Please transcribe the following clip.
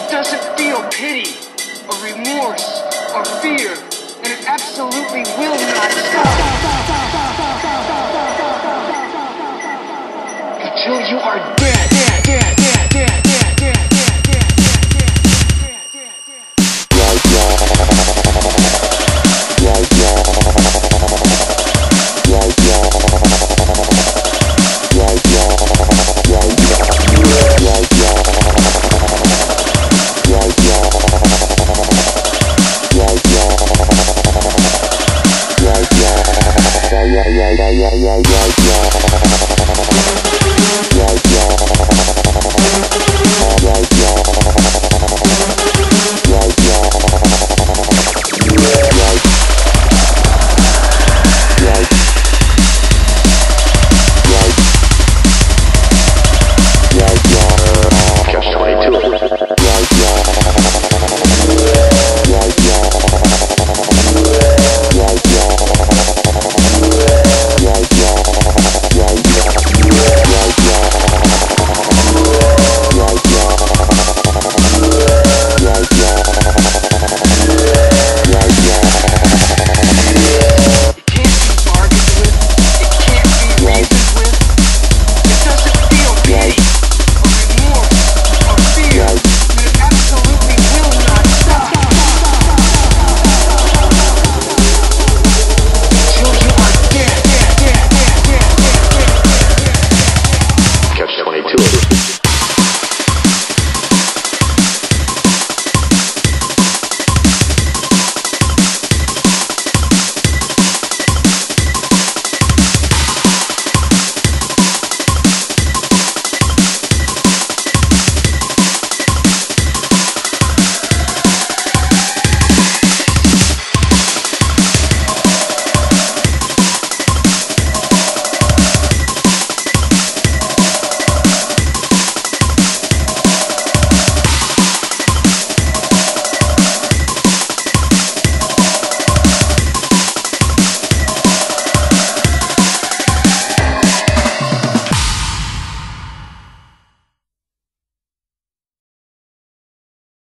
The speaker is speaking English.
doesn't feel pity or remorse or fear, and it absolutely will not stop until you are dead, dead, dead. yeah, yeah, yeah.